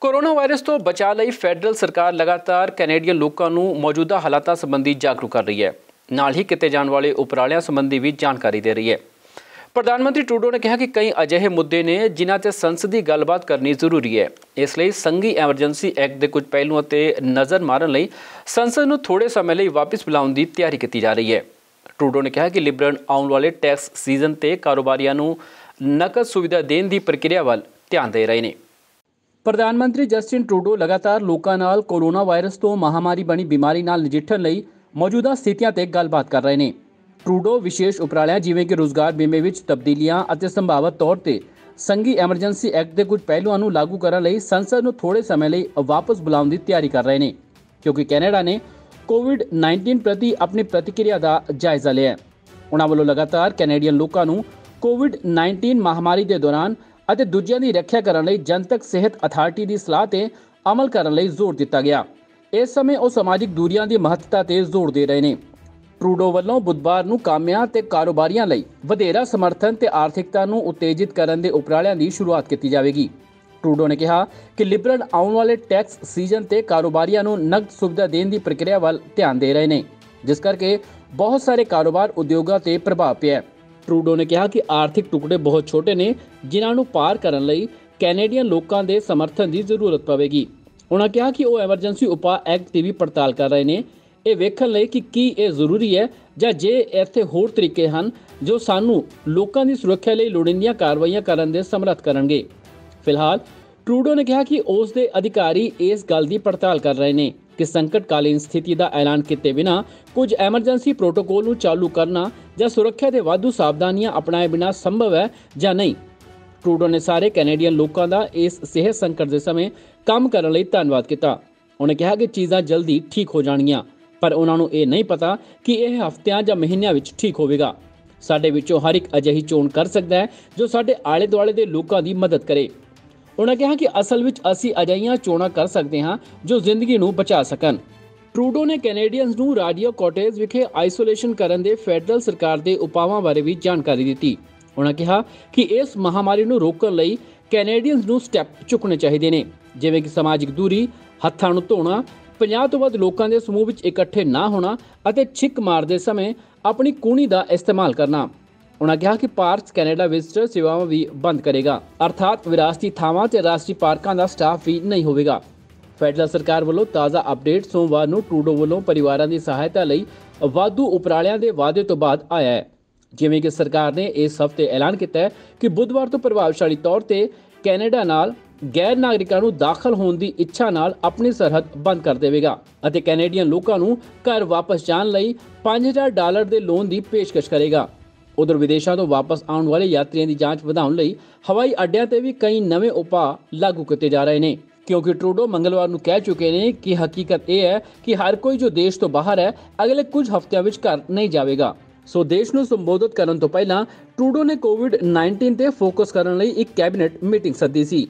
Corona virus ਤੋਂ ਬਚਾਅ ਲਈ ਫੈਡਰਲ ਸਰਕਾਰ ਲਗਾਤਾਰ ਕੈਨੇਡੀਅਨ ਲੋਕਾਂ ਨੂੰ ਮੌਜੂਦਾ ਹਾਲਾਤਾਂ ਸੰਬੰਧੀ ਜਾਗਰੂਕ ਕਰ ਰਹੀ ਹੈ। ਨਾਲ ਹੀ ਕੀਤੇ ਜਾਣ ਵਾਲੇ ਉਪਰਾਲਿਆਂ ਸੰਬੰਧੀ ਵੀ ਜਾਣਕਾਰੀ ਦੇ ਰਹੀ ਹੈ। ਪ੍ਰਧਾਨ ਮੰਤਰੀ ਟਰੂਡੋ ਨੇ ਕਿਹਾ ਕਿ ਕਈ ਅਜਿਹੇ ਮੁੱਦੇ ਨੇ ਜਿਨ੍ਹਾਂ ਤੇ ਸੰਸਦੀ ਗੱਲਬਾਤ ਕਰਨੀ ਜ਼ਰੂਰੀ ਹੈ। ਇਸ ਲਈ ਸੰਘੀ ਐਮਰਜੈਂਸੀ ਐਕਟ ਦੇ ਕੁਝ ਪਹਿਲੂਆਂ ਤੇ ਨਜ਼ਰ ਮਾਰਨ ਲਈ ਸੰਸਦ ਨੂੰ ਥੋੜੇ ਸਮੇਂ ਲਈ ਵਾਪਸ ਬੁਲਾਉਣ ਦੀ ਤਿਆਰੀ ਕੀਤੀ ਜਾ ਰਹੀ ਹੈ। ਟਰੂਡੋ ਨੇ ਕਿਹਾ ਕਿ ਲਿਬਰਲ ਆਉਣ ਵਾਲੇ ਟੈਕਸ ਸੀਜ਼ਨ ਤੇ ਕਾਰੋਬਾਰੀਆਂ ਨੂੰ ਨਕਦ ਸੁਵਿਧਾ ਦੇਣ ਦੀ ਪ੍ਰਕਿਰਿਆ ਵੱਲ ਧਿਆਨ ਦੇ ਰਹੇ ਨੇ। ਪ੍ਰਧਾਨ ਮੰਤਰੀ ਜਸਟਿਨ ਟਰੂਡੋ ਲਗਾਤਾਰ ਲੋਕਾਂ ਨਾਲ ਕੋਰੋਨਾ ਵਾਇਰਸ ਤੋਂ ਮਹਾਮਾਰੀ ਬਣੀ ਬਿਮਾਰੀ ਨਾਲ ਨਜਿੱਠਣ ਲਈ ਮੌਜੂਦਾ ਸਥਿਤੀਆਂ ਤੇ ਗੱਲਬਾਤ ਕਰ ਰਹੇ ਨੇ। ਟਰੂਡੋ ਵਿਸ਼ੇਸ਼ ਉਪਰਾਲਿਆਂ ਜਿਵੇਂ ਕਿ ਰੋਜ਼ਗਾਰ ਬੀਮੇ ਵਿੱਚ ਤਬਦੀਲੀਆਂ ਅਤੇ ਸੰਭਾਵਤ ਤੌਰ ਤੇ ਸੰਘੀ ਐਮਰਜੈਂਸੀ ਐਕਟ ਦੇ ਕੁਝ ਪਹਿਲੂਆਂ ਨੂੰ ਲਾਗੂ ਕਰਨ ਲਈ ਸੰਸਦ ਨੂੰ ਥੋੜੇ ਸਮੇਂ ਲਈ ਵਾਪਸ ਬੁਲਾਉਣ ਦੀ ਤਿਆਰੀ ਕਰ ਰਹੇ ਨੇ, ਕਿਉਂਕਿ ਕੈਨੇਡਾ ਨੇ ਕੋਵਿਡ-19 ਪ੍ਰਤੀ ਆਪਣੀ ਪ੍ਰਤੀਕਿਰਿਆ ਦਾ ਜਾਇਜ਼ਾ ਲਿਆ ਹੈ। ਉਹਨਾਂ ਵੱਲੋਂ ਲਗਾਤਾਰ ਕੈਨੇਡੀਅਨ ਲੋਕਾਂ ਨੂੰ ਕੋਵਿਡ-19 ਮਹਾਮਾਰੀ ਦੇ ਦੌਰਾਨ ਅਤੇ ਦੂਜਿਆਂ ਦੀ ਰੱਖਿਆ ਕਰਨ ਲਈ ਜਨਤਕ ਸਿਹਤ ਅਥਾਰਟੀ ਦੀ ਸਲਾਹ ਤੇ ਅਮਲ ਕਰਨ ਲਈ ਜ਼ੋਰ ਦਿੱਤਾ ਗਿਆ। ਇਸ ਸਮੇਂ ਉਹ ਸਮਾਜਿਕ ਦੂਰੀਆਂ ਦੀ ਮਹੱਤਤਾ ਤੇ ਜ਼ੋਰ ਦੇ ਰਹੇ ਨੇ। ਟਰੂਡੋ ਵੱਲੋਂ ਬੁੱਧਵਾਰ ਨੂੰ ਕਾਮਿਆਂ ਤੇ ਕਾਰੋਬਾਰੀਆਂ ਲਈ ਵਧੇਰਾ ਸਮਰਥਨ ਤੇ ਆਰਥਿਕਤਾ ਨੂੰ ਉਤੇਜਿਤ ਕਰਨ ਦੇ ਉਪਰਾਲਿਆਂ ਦੀ ਸ਼ੁਰੂਆਤ ਕੀਤੀ ਜਾਵੇਗੀ। ਟਰੂਡੋ ਨੇ ਕਿਹਾ ਕਿ ਲਿਬਰਲ ਆਉਣ ਵਾਲੇ ਟੈਕਸ ਸੀਜ਼ਨ ਤੇ ਕਾਰੋਬਾਰੀਆਂ ਨੂੰ ਨਕਦ ਸੁਵਿਧਾ ਦੇਣ ਦੀ ਪ੍ਰਕਿਰਿਆ ਵੱਲ ਧਿਆਨ ਦੇ ਰਹੇ ਨੇ, ਜਿਸ ਕਰਕੇ ਬਹੁਤ ਸਾਰੇ ਕਾਰੋਬਾਰ ਉਦਯੋਗਾਂ ਤੇ ਪ੍ਰਭਾਵ ਪਿਆ ਹੈ। ਟਰੂਡੋ ਨੇ ਕਿਹਾ ਕਿ ਆਰਥਿਕ ਟੁਕੜੇ ਬਹੁਤ ਛੋਟੇ ਨੇ, ਜਿਨ੍ਹਾਂ ਨੂੰ ਪਾਰ ਕਰਨ ਲਈ ਕੈਨੇਡੀਅਨ ਲੋਕਾਂ ਦੇ ਸਮਰਥਨ ਦੀ ਜ਼ਰੂਰਤ ਪਵੇਗੀ। ਉਹਨਾਂ ਕਿਹਾ ਕਿ ਉਹ ਐਮਰਜੈਂਸੀ ਉਪਾਅ ਐਕਟ ਦੀ ਵੀ ਪੜਤਾਲ ਕਰ ਰਹੇ ਨੇ। ਇਹ ਵੇਖਣ ਲਈ ਕਿ ਕੀ ਇਹ ਜ਼ਰੂਰੀ ਹੈ ਜਾਂ ਜੇ ਇੱਥੇ ਹੋਰ ਤਰੀਕੇ ਹਨ ਜੋ ਸਾਨੂੰ ਲੋਕਾਂ ਦੀ ਸੁਰੱਖਿਆ ਲਈ ਲੋੜੀਂਦੀਆਂ ਕਾਰਵਾਈਆਂ ਕਰਨ ਦੇ ਸਮਰੱਥ ਕਰਨਗੇ। ਫਿਲਹਾਲ, ਟਰੂਡੋ ਨੇ ਕਿਹਾ ਕਿ ਉਸ ਦੇ ਅਧਿਕਾਰੀ ਇਸ ਗੱਲ ਦੀ ਪੜਤਾਲ ਕਰ ਰਹੇ ਨੇ ਕਿ ਸੰਕਟਕਾਲੀਨ ਸਥਿਤੀ ਦਾ ਐਲਾਨ ਕੀਤੇ ਬਿਨਾ ਕੁਝ ਐਮਰਜੈਂਸੀ ਪ੍ਰੋਟੋਕੋਲ ਨੂੰ ਚਾਲੂ ਕਰਨਾ ਜਾਂ ਸੁਰੱਖਿਆ ਦੇ ਵਾਧੂ ਸਾਵਧਾਨੀਆਂ ਅਪਣਾਏ ਬਿਨਾਂ ਸੰਭਵ ਹੈ ਜਾਂ ਨਹੀਂ? ਟਰੂਡੋ ਨੇ ਸਾਰੇ ਕੈਨੇਡੀਅਨ ਲੋਕਾਂ ਦਾ ਇਸ ਸਿਹਤ ਸੰਕਟ ਦੇ ਸਮੇਂ ਕੰਮ ਕਰਨ ਲਈ ਧੰਨਵਾਦ ਕੀਤਾ। ਉਹਨੇ ਕਿਹਾ ਕਿ ਚੀਜ਼ਾਂ ਜਲਦੀ ਠੀਕ ਹੋ ਜਾਣਗੀਆਂ, ਪਰ ਉਹਨਾਂ ਨੂੰ ਇਹ ਨਹੀਂ ਪਤਾ ਕਿ ਇਹ ਹਫ਼ਤਿਆਂ ਜਾਂ ਮਹੀਨਿਆਂ ਵਿੱਚ ਠੀਕ ਹੋਵੇਗਾ। ਸਾਡੇ ਵਿੱਚੋਂ ਹਰ ਇੱਕ ਅਜਿਹੀ ਚੋਣ ਕਰ ਸਕਦਾ ਹੈ ਜੋ ਸਾਡੇ ਆਲੇ ਦੁਆਲੇ ਦੇ ਲੋਕਾਂ ਦੀ ਮਦਦ ਕਰੇ। ਉਹਨਾਂ ਕਿਹਾ ਕਿ ਅਸਲ ਵਿੱਚ ਅਸੀਂ ਅਜਿਹੀਆਂ ਚੋਣਾਂ ਕਰ ਸਕਦੇ ਹਾਂ ਜੋ ਜ਼ਿੰਦਗੀ ਨੂੰ ਬਚਾ ਸਕਣ। ਟਰੂਡੋ ਨੇ ਕੈਨੇਡੀਅਨਸ ਨੂੰ ਰਾਡੀਓ ਕਾਟੇਜ ਵਿਖੇ ਆਈਸੋਲੇਸ਼ਨ ਕਰਨ ਦੇ ਫੈਡਰਲ ਸਰਕਾਰ ਦੇ ਉਪਾਵਾਂ ਬਾਰੇ ਵੀ ਜਾਣਕਾਰੀ ਦਿੱਤੀ। ਉਹਨਾਂ ਕਿਹਾ ਕਿ ਇਸ ਮਹਾਮਾਰੀ ਨੂੰ ਰੋਕਣ ਲਈ ਕੈਨੇਡੀਅਨਸ ਨੂੰ ਸਟੈਪ ਚੁੱਕਣੇ ਚਾਹੀਦੇ ਨੇ, ਜਿਵੇਂ ਕਿ ਸਮਾਜਿਕ ਦੂਰੀ, ਹੱਥਾਂ ਨੂੰ ਧੋਣਾ 50 ਤੋਂ ਵੱਧ ਲੋਕਾਂ ਦੇ ਸਮੂਹ ਵਿੱਚ ਇਕੱਠੇ ਨਾ ਹੋਣਾ ਅਤੇ ਛਿੱਕ ਮਾਰਦੇ ਸਮੇਂ ਆਪਣੀ ਕੂਣੀ ਦਾ ਇਸਤੇਮਾਲ ਕਰਨਾ। ਉਹਨਾਂ ਕਿਹਾ ਕਿ ਪਾਰਕਸ ਕੈਨੇਡਾ ਵਿਜ਼ਟਰ ਸੇਵਾਵਾਂ ਵੀ ਬੰਦ ਕਰੇਗਾ, ਅਰਥਾਤ ਵਿਰਾਸਤੀ ਥਾਵਾਂ ਤੇ ਰਾਸ਼ਟਰੀ ਪਾਰਕਾਂ ਦਾ ਸਟਾਫ ਵੀ ਨਹੀਂ ਹੋਵੇਗਾ। ਫੈਡਰਲ ਸਰਕਾਰ ਵੱਲੋਂ ਤਾਜ਼ਾ ਅਪਡੇਟ ਸੋਮਵਾਰ ਨੂੰ ਟਰੂਡੋ ਵੱਲੋਂ ਪਰਿਵਾਰਾਂ ਦੀ ਸਹਾਇਤਾ ਲਈ ਵਾਧੂ ਉਪਰਾਲਿਆਂ ਦੇ ਵਾਅਦੇ ਤੋਂ ਬਾਅਦ ਆਇਆ ਹੈ। ਜਿਵੇਂ ਕਿ ਸਰਕਾਰ ਨੇ ਇਸ ਹਫ਼ਤੇ ਐਲਾਨ ਕੀਤਾ ਹੈ ਕਿ ਬੁੱਧਵਾਰ ਤੋਂ ਪ੍ਰਭਾਵਸ਼ਾਲੀ ਤੌਰ ਤੇ ਕੈਨੇਡਾ ਨਾਲ ਗੈਰ ਨਾਗਰਿਕਾਂ ਨੂੰ ਦਾਖਲ ਹੋਣ ਦੀ ਇੱਛਾ ਨਾਲ ਆਪਣੀ ਸਰਹੱਦ ਬੰਦ ਕਰ ਦੇਵੇਗਾ ਅਤੇ ਕੈਨੇਡੀਅਨ ਲੋਕਾਂ ਨੂੰ ਘਰ ਵਾਪਸ ਜਾਣ ਲਈ 5000 ਡਾਲਰ ਦੇ ਲੋਨ ਦੀ ਪੇਸ਼ਕਸ਼ ਕਰੇਗਾ। ਉਧਰ ਵਿਦੇਸ਼ਾਂ ਤੋਂ ਵਾਪਸ ਆਉਣ ਵਾਲੇ ਯਾਤਰੀਆਂ ਦੀ ਜਾਂਚ ਵਧਾਉਣ ਲਈ ਹਵਾਈ ਅੱਡਿਆਂ ਤੇ ਵੀ ਕਈ ਨਵੇਂ ਉਪਾਅ ਲਾਗੂ ਕੀਤੇ ਜਾ ਰਹੇ ਨੇ। ਕਿਉਂਕਿ ਟਰੂਡੋ ਮੰਗਲਵਾਰ ਨੂੰ ਕਹਿ ਚੁੱਕੇ ਨੇ ਕਿ ਹਕੀਕਤ ਇਹ ਹੈ ਕਿ ਹਰ ਕੋਈ ਜੋ ਦੇਸ਼ ਤੋਂ ਬਾਹਰ ਹੈ, ਅਗਲੇ ਕੁਝ ਹਫ਼ਤਿਆਂ ਵਿੱਚ ਘਰ ਨਹੀਂ ਜਾਵੇਗਾ। ਸੋ ਦੇਸ਼ ਨੂੰ ਸੰਬੋਧਿਤ ਕਰਨ ਤੋਂ ਪਹਿਲਾਂ ਟਰੂਡੋ ਨੇ ਕੋਵਿਡ-19 ਤੇ ਫੋਕਸ ਕਰਨ ਲਈ ਇੱਕ ਕੈਬਨਿਟ ਮੀਟਿੰਗ ਸੱਦੀ ਸੀ।